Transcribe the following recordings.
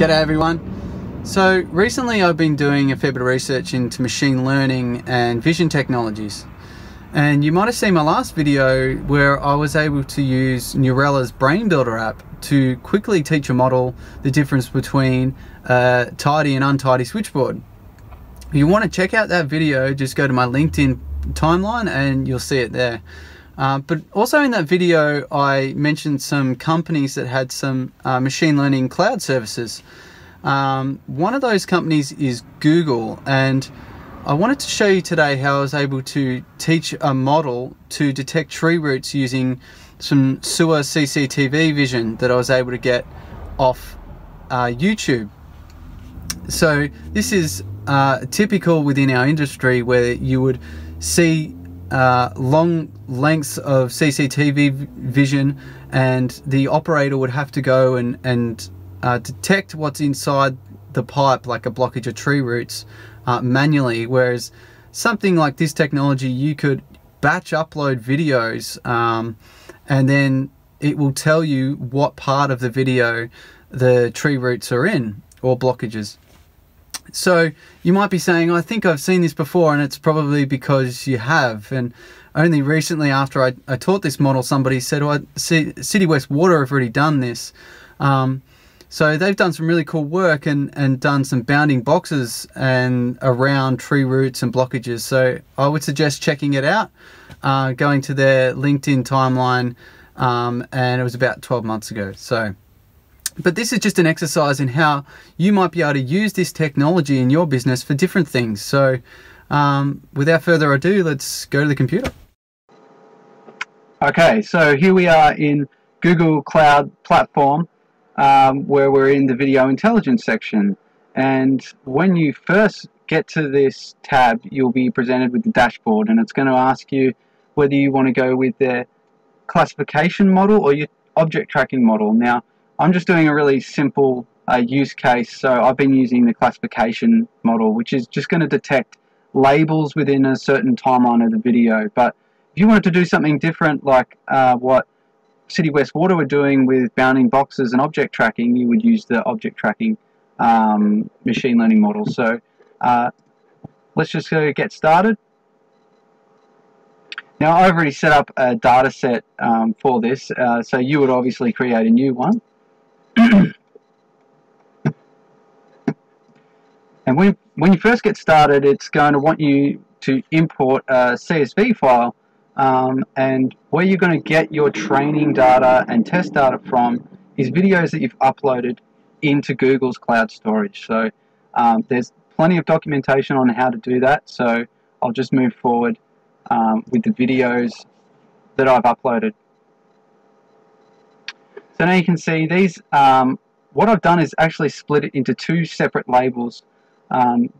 G'day everyone. So recently I've been doing a fair bit of research into machine learning and vision technologies. And you might have seen my last video where I was able to use Neurala's Brain Builder app to quickly teach a model the difference between a tidy and untidy switchboard. If you want to check out that video, just go to my LinkedIn timeline and you'll see it there. Uh, but also in that video, I mentioned some companies that had some uh, machine learning cloud services. Um, one of those companies is Google, and I wanted to show you today how I was able to teach a model to detect tree roots using some sewer CCTV vision that I was able to get off uh, YouTube. So this is uh, typical within our industry where you would see uh, long lengths of CCTV vision, and the operator would have to go and, and uh, detect what's inside the pipe, like a blockage of tree roots, uh, manually. Whereas something like this technology, you could batch upload videos um, and then it will tell you what part of the video the tree roots are in or blockages. So you might be saying, I think I've seen this before, and it's probably because you have. And only recently, after I, I taught this model, somebody said, "Oh, City West Water have already done this." Um, so they've done some really cool work and, and done some bounding boxes and around tree roots and blockages. So I would suggest checking it out, uh, going to their LinkedIn timeline, um, and it was about 12 months ago. So but this is just an exercise in how you might be able to use this technology in your business for different things. So um, without further ado, let's go to the computer. Okay, so here we are in Google Cloud Platform um, where we're in the video intelligence section. And when you first get to this tab, you'll be presented with the dashboard and it's going to ask you whether you want to go with the classification model or your object tracking model. Now, I'm just doing a really simple uh, use case. So I've been using the classification model, which is just going to detect labels within a certain timeline of the video. But if you wanted to do something different, like uh, what City West Water were doing with bounding boxes and object tracking, you would use the object tracking um, machine learning model. So uh, let's just go get started. Now I've already set up a data set um, for this, uh, so you would obviously create a new one. and when, when you first get started, it's going to want you to import a CSV file um, and where you're going to get your training data and test data from is videos that you've uploaded into Google's cloud storage. So um, there's plenty of documentation on how to do that. So I'll just move forward um, with the videos that I've uploaded. So now you can see these, um, what I've done is actually split it into two separate labels um,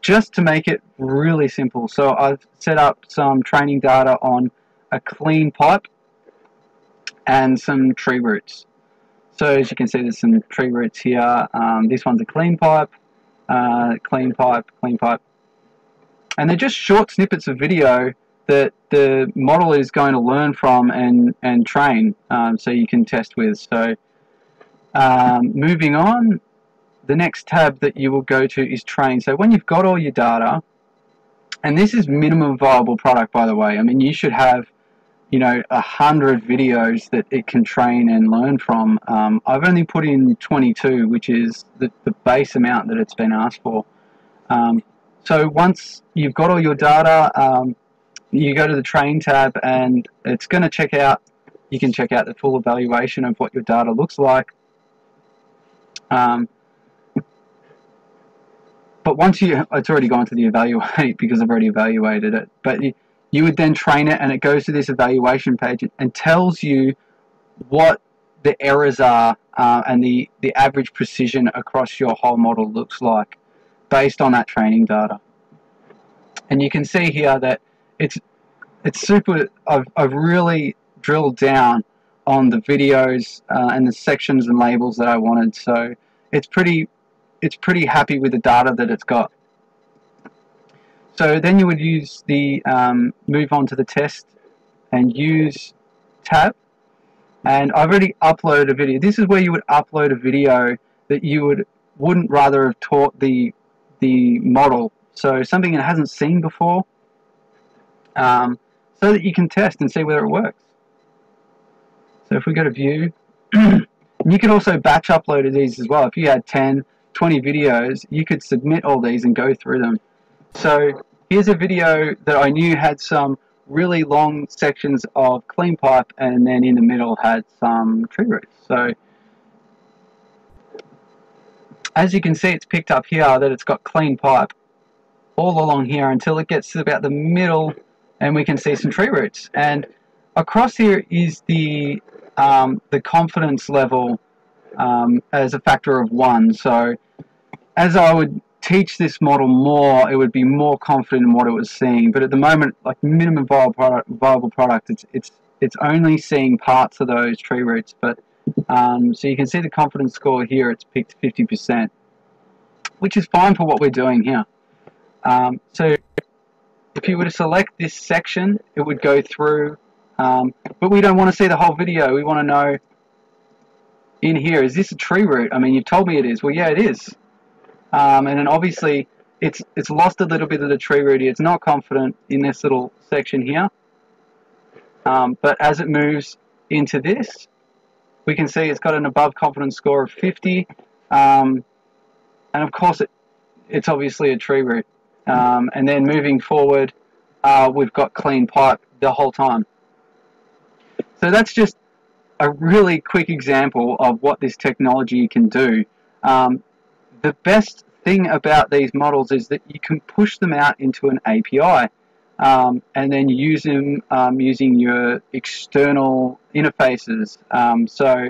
just to make it really simple. So I've set up some training data on a clean pipe and some tree roots. So as you can see there's some tree roots here. Um, this one's a clean pipe, uh, clean pipe, clean pipe. And they're just short snippets of video that the model is going to learn from and, and train um, so you can test with. So um, moving on, the next tab that you will go to is train. So when you've got all your data, and this is minimum viable product by the way, I mean you should have you know a hundred videos that it can train and learn from. Um, I've only put in 22 which is the, the base amount that it's been asked for. Um, so once you've got all your data, um, you go to the train tab and it's going to check out, you can check out the full evaluation of what your data looks like. Um, but once you, it's already gone to the evaluate because I've already evaluated it, but you, you would then train it and it goes to this evaluation page and tells you what the errors are uh, and the, the average precision across your whole model looks like based on that training data. And you can see here that it's it's super. I've I've really drilled down on the videos uh, and the sections and labels that I wanted. So it's pretty it's pretty happy with the data that it's got. So then you would use the um, move on to the test and use tab. And I've already uploaded a video. This is where you would upload a video that you would wouldn't rather have taught the the model. So something it hasn't seen before, um, so that you can test and see whether it works. So if we go to view, you can also batch upload these as well. If you had 10, 20 videos, you could submit all these and go through them. So here's a video that I knew had some really long sections of clean pipe and then in the middle had some tree roots. So as you can see it's picked up here that it's got clean pipe all along here until it gets to about the middle and we can see some tree roots. And across here is the um, the confidence level um, as a factor of one. So as I would teach this model more it would be more confident in what it was seeing. But at the moment like minimum viable product, viable product it's it's it's only seeing parts of those tree roots. But um, so you can see the confidence score here, it's picked 50%, which is fine for what we're doing here. Um, so if you were to select this section, it would go through, um, but we don't want to see the whole video. We want to know in here, is this a tree root? I mean, you've told me it is. Well, yeah, it is. Um, and then obviously, it's it's lost a little bit of the tree root. It's not confident in this little section here. Um, but as it moves into this, we can see it's got an above confidence score of 50 um, and of course it, it's obviously a tree root um, and then moving forward uh, we've got clean pipe the whole time so that's just a really quick example of what this technology can do um, the best thing about these models is that you can push them out into an API um, and then use them um, using your external interfaces. Um, so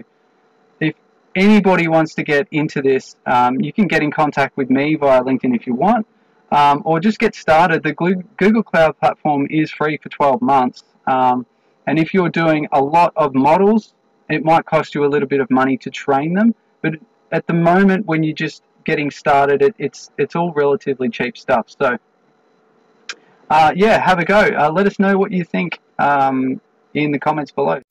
if anybody wants to get into this, um, you can get in contact with me via LinkedIn if you want, um, or just get started. The Google Cloud platform is free for 12 months, um, and if you're doing a lot of models, it might cost you a little bit of money to train them, but at the moment when you're just getting started, it, it's it's all relatively cheap stuff. So uh, yeah, have a go. Uh, let us know what you think um, in the comments below.